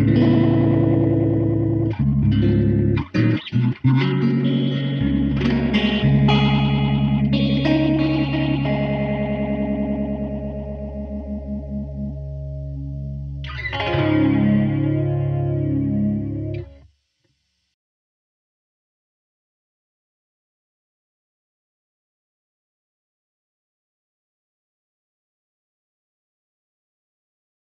Mm-hmm.